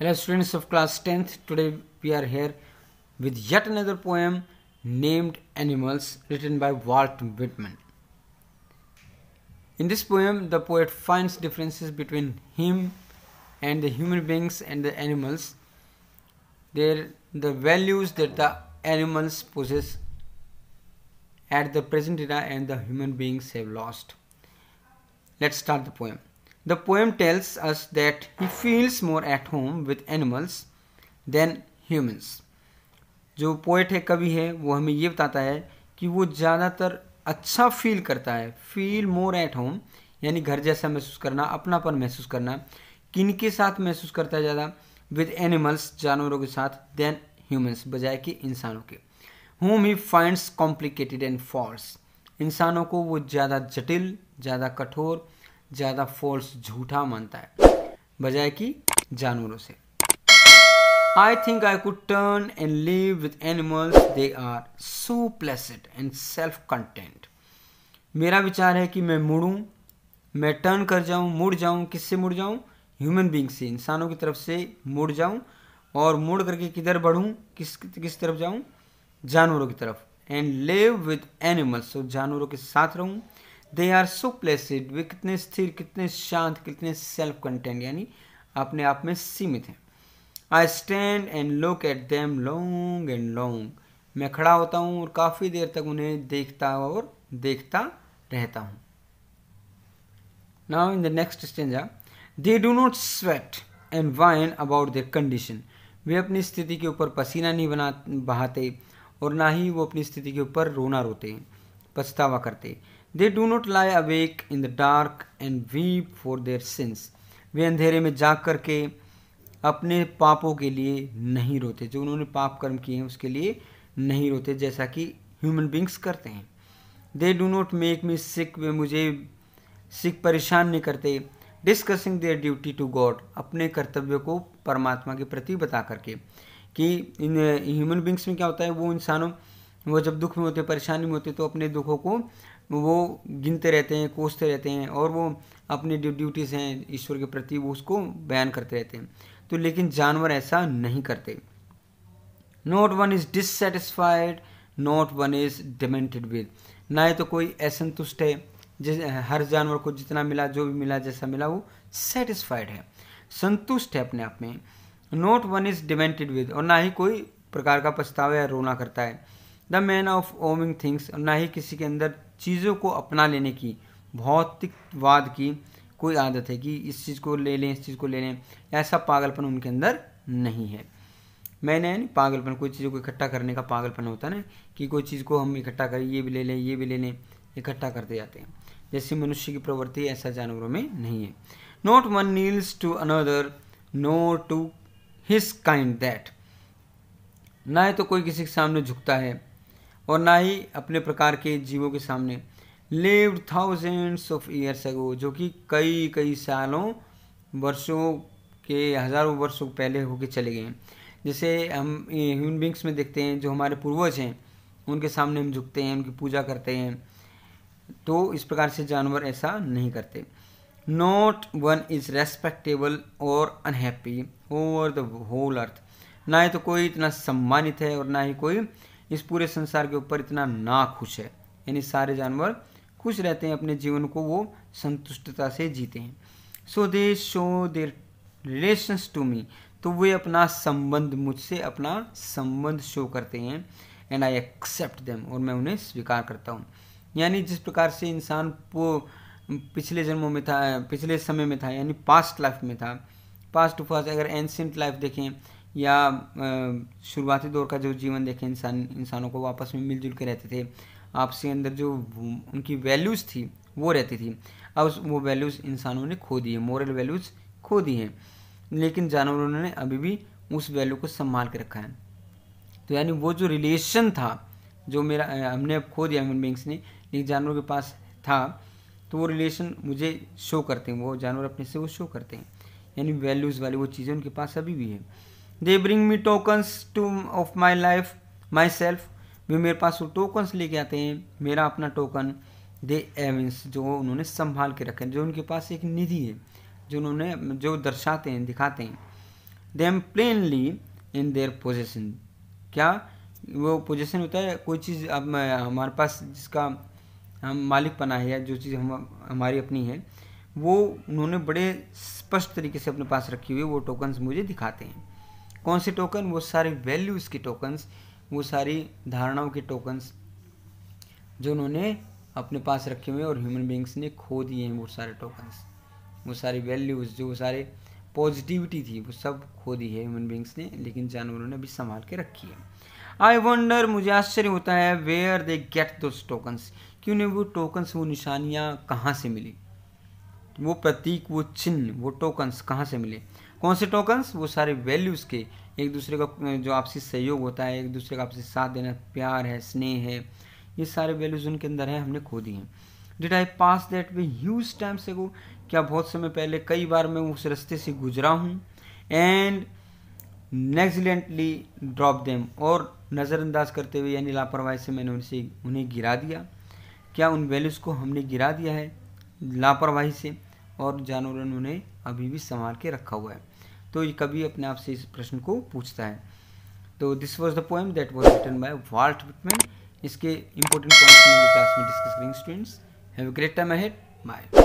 Hello, students of class 10th. Today we are here with yet another poem named Animals written by Walt Whitman. In this poem, the poet finds differences between him and the human beings and the animals. There, the values that the animals possess at the present era and the human beings have lost. Let's start the poem. The poem tells us that he feels more at home with animals than humans. जो poet है, कवि है, वो हमें ये बताता है कि वो ज़्यादातर अच्छा फील करता है। फील मोर एट होम यानी घर जैसा महसूस करना, अपनापन महसूस करना, किन के साथ महसूस करता है ज़्यादा? विद एनिमल्स जानवरों के साथ देन ह्यूमंस बजाय कि इंसानों के। Whom he finds complicated and false इंसानों को वो ज़्यादा जटिल, ज़्यादा कठोर ज़्यादा फॉल्स झूठा मानता है। बजाय कि जानवरों से। I think I could turn and live with animals they are so placid and self contained मेरा विचार है कि मैं मुड़ूं, मैं टर्न कर जाऊँ, मुड़ जाऊँ, किससे मुड़ जाऊँ? ह्यूमन बींग से, इंसानों की तरफ़ से मुड़ जाऊँ और मुड़ करके किधर बढ़ूं? किस किस तरफ़ जाऊँ? जानवरों की तरफ़। एंड लिव विद एनिमल्स और जानवरों के साथ रहूँ। दे आर सो प्लेसिड वे कितने स्थिर, कितने शांत, कितने सेल्फ कंटेंट यानी अपने आप में सीमित हैं। I stand and look at them long and long मैं खड़ा होता हूँ और काफ़ी देर तक उन्हें देखता और देखता रहता हूँ। Now in the next stanza they do not sweat and whine about their condition वे अपनी स्थिति के ऊपर पसीना नहीं बना, बहाते और ना ही वो अपनी स्थिति के ऊपर रोना रोते, पछतावा करते। They do not lie awake in the dark and weep for their sins वे अंधेरे में जाग करके अपने पापों के लिए नहीं रोते। जो उन्होंने पाप कर्म किए हैं, उसके लिए नहीं रोते, जैसा कि ह्यूमन बींग्स करते हैं। They do not make me sick वे मुझे सिक परेशान नहीं करते। Discussing their duty to God अपने कर्तव्य को परमात्मा के प्रति बता करके कि इन ह्यूमन बींग्स में क्या होता है, वो इंसानों वो जब दुख में होते परेशानी में होते तो अपने दुखों को वो गिनते रहते हैं, कोसते रहते हैं और वो अपनी जो ड्यूटीज़ हैं ईश्वर के प्रति, वो उसको बयान करते रहते हैं। तो लेकिन जानवर ऐसा नहीं करते। Not one is dissatisfied, not one is demented with. ना ही तो कोई असंतुष्ट है, जिस, हर जानवर को जितना मिला, जो भी मिला, जैसा मिला, वो सेटिस्फाइड है। संतुष्ट है अपने आप में। Not one is demented with और ना ही कोई प्रकार का पछतावा या रोना करता है। The mania owning things ना ही किसी के अंदर चीज़ों को अपना लेने की, भौतिकवाद की कोई आदत है कि इस चीज़ को ले लें, इस चीज़ को ले लें। ऐसा पागलपन उनके अंदर नहीं है। मैंने नहीं पागलपन, कोई चीज़ों को इकट्ठा करने का पागलपन होता है ना, कि कोई चीज़ को हम इकट्ठा करें, ये भी ले लें, ये भी ले लें, इकट्ठा करते जाते हैं। जैसे मनुष्य की प्रवृत्ति, ऐसा जानवरों में नहीं है। Not one kneels to another nor to his kind that ना ही तो कोई किसी के सामने झुकता है और ना ही अपने प्रकार के जीवों के सामने। Lived thousands of years ago जो कि कई कई सालों, वर्षों के, हज़ारों वर्षों पहले होके चले गए हैं। जैसे हम ह्यूमन बींग्स में देखते हैं, जो हमारे पूर्वज हैं, उनके सामने हम झुकते हैं, उनकी पूजा करते हैं तो इस प्रकार से जानवर ऐसा नहीं करते। Not one is respectable or unhappy over the whole earth ना ही तो कोई इतना सम्मानित है और ना ही कोई इस पूरे संसार के ऊपर इतना ना खुश है। यानी सारे जानवर खुश रहते हैं, अपने जीवन को वो संतुष्टता से जीते हैं। So they show their relations to me तो वे अपना संबंध मुझसे अपना संबंध शो करते हैं एंड आई एक्सेप्ट देम और मैं उन्हें स्वीकार करता हूँ। यानी जिस प्रकार से इंसान वो पिछले जन्मों में था, पिछले समय में था, यानी पास्ट लाइफ में था। पास्ट टू फास्ट अगर एंशेंट लाइफ देखें या शुरुआती दौर का जो जीवन देखें, इंसान, इंसानों को आपस में मिलजुल के रहते थे, आपसे अंदर जो उनकी वैल्यूज़ थी, वो रहती थी। अब वो वैल्यूज़ इंसानों ने खो दी है मॉरल वैल्यूज़ खो दी हैं। लेकिन जानवरों ने अभी भी उस वैल्यू को संभाल के रखा है। तो यानी वो जो रिलेशन था, जो मेरा हमने अब खो दिया ह्यूमन बींग्स ने, लेकिन जानवरों के पास था तो वो रिलेशन मुझे शो करते हैं, वो जानवर अपने से वो शो करते हैं। यानी वैल्यूज़ वाली वो चीज़ें उनके पास अभी भी है। They bring me tokens too of my life myself वे मेरे पास वो टोकन्स लेके आते हैं, मेरा अपना टोकन दे एविंस जो उन्होंने संभाल के रखे जो उनके पास एक निधि है, जो उन्होंने, जो दर्शाते हैं, दिखाते हैं। Them plainly in their possession क्या? वो पोजेशन होता है, कोई चीज़ अब हमारे पास जिसका हम मालिक पना है या जो चीज़ हम, हमारी अपनी है, वो उन्होंने बड़े स्पष्ट तरीके से अपने पास रखी हुई वो टोकन्स मुझे दिखाते हैं। कौन से टोकन वो सारे वैल्यूज़ के टोकन्स वो सारी धारणाओं के टोकन्स जो उन्होंने अपने पास रखे हुए और ह्यूमन बींग्स ने खो दिए हैं वो सारे टोकन्स वो सारी वैल्यूज़ जो वो सारे पॉजिटिविटी थी, वो सब खो दी है ह्यूमन बींग्स ने, लेकिन जानवरों ने अभी संभाल के रखी है। आई वंडर मुझे आश्चर्य होता है where they get those tokens कि उन्हें वो टोकन्स वो निशानियाँ कहाँ से मिली? वो प्रतीक, वो चिन्ह, वो टोकन्स कहाँ से मिले? कौन से टोकन्स वो सारे वैल्यूज़ के। एक दूसरे का, जो आपसी सहयोग होता है, एक दूसरे का आपसे साथ देना, प्यार है, स्नेह है, ये सारे वैल्यूज़ उनके अंदर है, हमने खो दिए हैं। I pass that way huge time से गो क्या बहुत समय पहले कई बार मैं उस रास्ते से गुजरा हूँ एंड नेग्जिलेंटली ड्रॉप देम और नज़रअंदाज करते हुए, यानी लापरवाही से मैंने उनसे, उन्हें गिरा दिया। क्या उन वैल्यूज़ को हमने गिरा दिया है? लापरवाही से, और जानवरों ने उन्हें अभी भी संभाल के रखा हुआ है। तो ये कभी अपने आप से इस प्रश्न को पूछता है। तो this was the poem that was written by Walt Whitman इसके इंपॉर्टेंट पॉइंट्स में डिस्कस करेंगे students have great time ahead bye